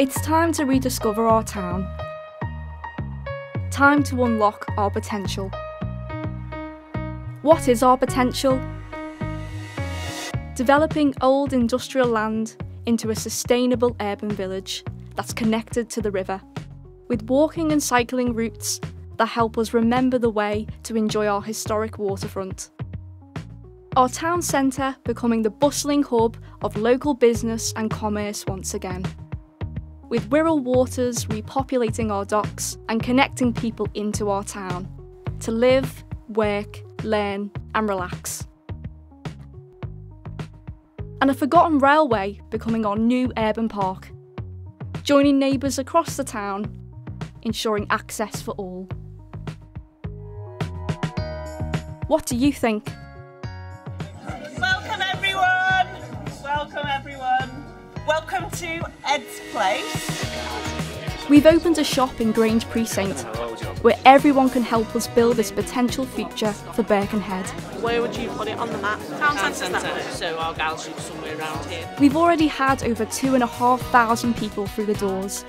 It's time to rediscover our town. Time to unlock our potential. What is our potential? Developing old industrial land into a sustainable urban village that's connected to the river, with walking and cycling routes that help us remember the way to enjoy our historic waterfront. Our town centre becoming the bustling hub of local business and commerce once again. With Wirral Waters repopulating our docks and connecting people into our town to live, work, learn, and relax. And a forgotten railway becoming our new urban park, joining neighbours across the town, ensuring access for all. What do you think? To Ed's Place. We've opened a shop in Grange Precinct where everyone can help us build this potential future for Birkenhead. Where would you put it on the map? Town Town centre. centre. So our gal shoot's somewhere around here. We've already had over two and a half thousand people through the doors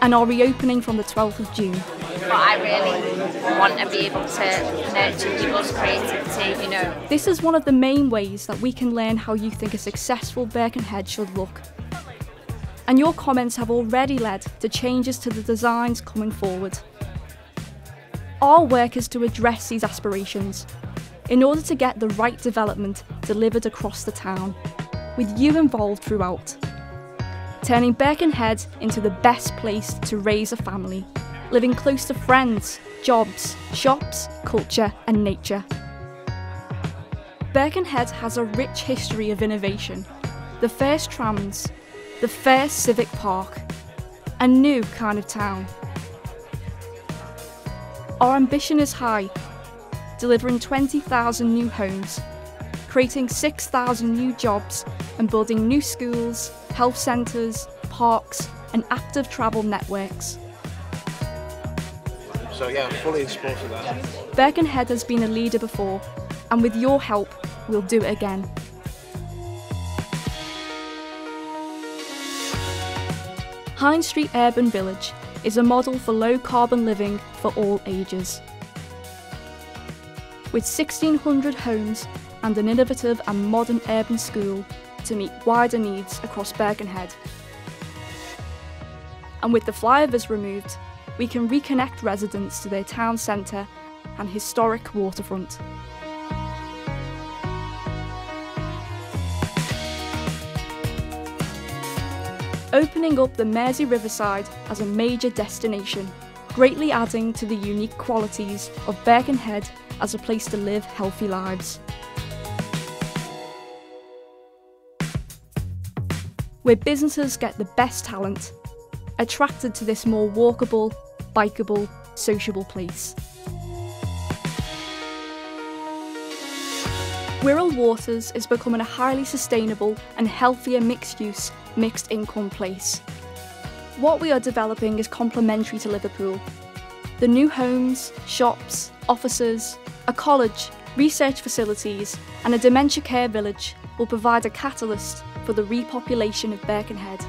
and are reopening from the 12th of June. but I really want to be able to nurture people's creativity, you know. This is one of the main ways that we can learn how you think a successful Birkenhead should look. And your comments have already led to changes to the designs coming forward. Our work is to address these aspirations in order to get the right development delivered across the town, with you involved throughout. Turning Birkenhead into the best place to raise a family, living close to friends, jobs, shops, culture, and nature. Birkenhead has a rich history of innovation. The first trams, the first civic park, a new kind of town. Our ambition is high, delivering 20,000 new homes, creating 6,000 new jobs, and building new schools, health centres, parks, and active travel networks. So yeah, I'm fully in support of that. Birkenhead has been a leader before, and with your help, we'll do it again. Hind Street Urban Village is a model for low carbon living for all ages. With 1,600 homes and an innovative and modern urban school to meet wider needs across Birkenhead. And with the flyovers removed, we can reconnect residents to their town centre and historic waterfront. Opening up the Mersey Riverside as a major destination, greatly adding to the unique qualities of Birkenhead as a place to live healthy lives. Where businesses get the best talent, attracted to this more walkable, bikeable, sociable place. Wirral Waters is becoming a highly sustainable and healthier mixed use, mixed income place. What we are developing is complementary to Liverpool. The new homes, shops, offices, a college, research facilities, and a dementia care village will provide a catalyst for the repopulation of Birkenhead.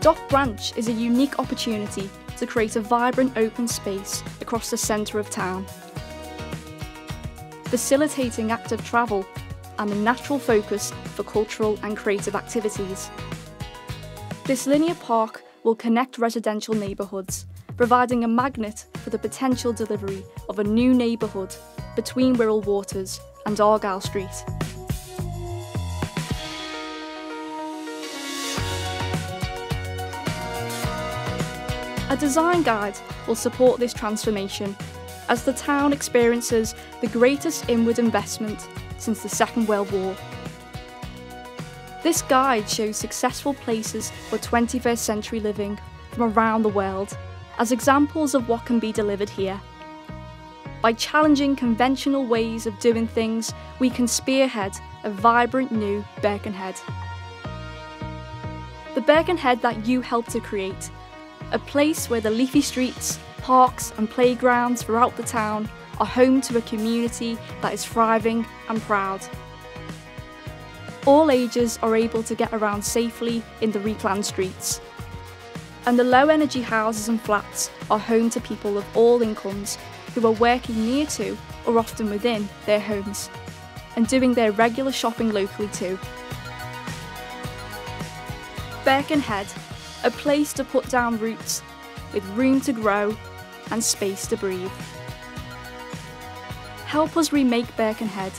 Dock Branch is a unique opportunity to create a vibrant open space across the centre of town. Facilitating active travel and a natural focus for cultural and creative activities. This linear park will connect residential neighbourhoods, providing a magnet for the potential delivery of a new neighbourhood between Wirral Waters and Argyle Street. A design guide will support this transformation as the town experiences the greatest inward investment since the Second World War. This guide shows successful places for 21st century living from around the world as examples of what can be delivered here. By challenging conventional ways of doing things, we can spearhead a vibrant new Birkenhead. The Birkenhead that you helped to create a place where the leafy streets, parks, and playgrounds throughout the town are home to a community that is thriving and proud. all ages are able to get around safely in the replan streets. And the low energy houses and flats are home to people of all incomes who are working near to or often within their homes and doing their regular shopping locally too. Birkenhead, a place to put down roots with room to grow and space to breathe. Help us remake Birkenhead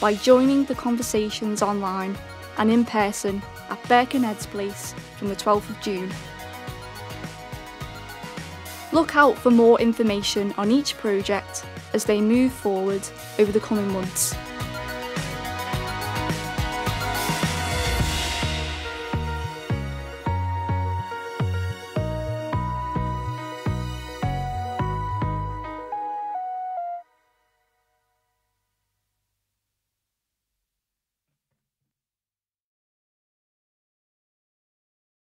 by joining the conversations online and in person at BirkenEd's Place from the 12th of June. Look out for more information on each project as they move forward over the coming months.